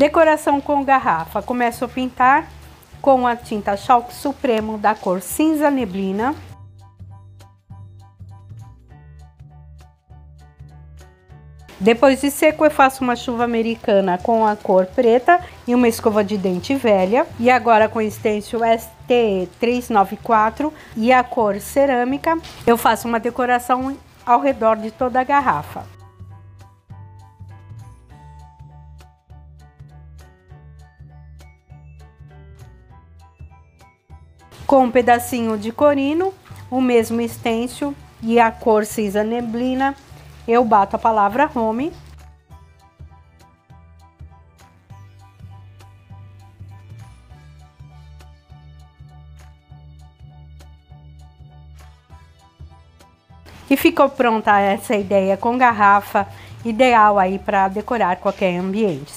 Decoração com garrafa. Começo a pintar com a tinta Chalk Supremo da cor cinza neblina. Depois de seco, eu faço uma chuva americana com a cor preta e uma escova de dente velha. E agora com o stencil ST394 e a cor cerâmica, eu faço uma decoração ao redor de toda a garrafa. Com um pedacinho de corino, o mesmo stencil e a cor cinza neblina, eu bato a palavra home. E ficou pronta essa ideia com garrafa, ideal aí para decorar qualquer ambiente.